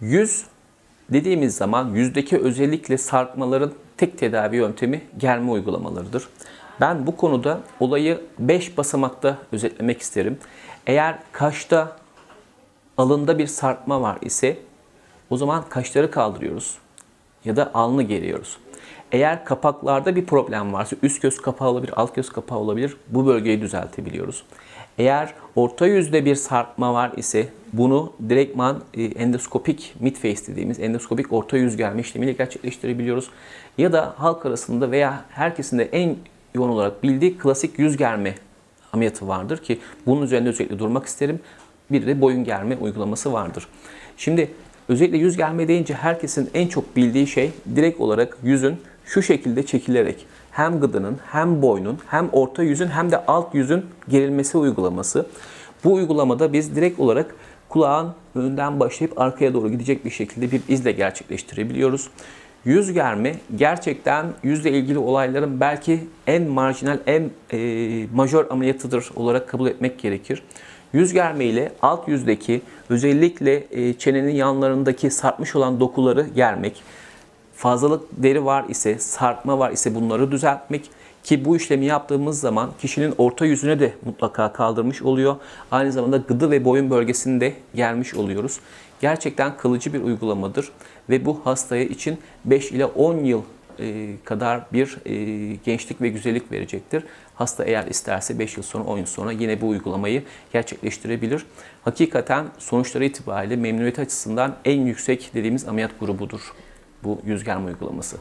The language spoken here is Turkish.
Yüz dediğimiz zaman yüzdeki özellikle sarkmaların tek tedavi yöntemi germe uygulamalarıdır. Ben bu konuda olayı 5 basamakta özetlemek isterim. Eğer kaşta alında bir sarkma var ise o zaman kaşları kaldırıyoruz ya da alnı geriyoruz. Eğer kapaklarda bir problem varsa üst göz kapağı olabilir, alt göz kapağı olabilir. Bu bölgeyi düzeltebiliyoruz. Eğer orta yüzde bir sarkma var ise bunu direktman e, endoskopik midface dediğimiz endoskopik orta yüz germe işlemiyle gerçekleştirebiliyoruz. Ya da halk arasında veya herkesin de en yoğun olarak bildiği klasik yüz germe ameliyatı vardır ki bunun üzerinde özellikle durmak isterim. Bir de boyun germe uygulaması vardır. Şimdi özellikle yüz germe deyince herkesin en çok bildiği şey direkt olarak yüzün şu şekilde çekilerek hem gıdının hem boynun hem orta yüzün hem de alt yüzün gerilmesi uygulaması. Bu uygulamada biz direkt olarak kulağın önünden başlayıp arkaya doğru gidecek bir şekilde bir izle gerçekleştirebiliyoruz. Yüz germe gerçekten yüzle ilgili olayların belki en marjinal, en e, majör ameliyatıdır olarak kabul etmek gerekir. Yüz germe ile alt yüzdeki özellikle e, çenenin yanlarındaki sarkmış olan dokuları germek, fazlalık deri var ise, sarkma var ise bunları düzeltmek ki bu işlemi yaptığımız zaman kişinin orta yüzüne de mutlaka kaldırmış oluyor. Aynı zamanda gıdı ve boyun bölgesini de gelmiş oluyoruz. Gerçekten kalıcı bir uygulamadır ve bu hastaya için 5 ile 10 yıl kadar bir e, gençlik ve güzellik verecektir. Hasta eğer isterse 5 yıl sonra 10 yıl sonra yine bu uygulamayı gerçekleştirebilir. Hakikaten sonuçları itibariyle memnuniyet açısından en yüksek dediğimiz ameliyat grubudur bu yüz germe uygulaması.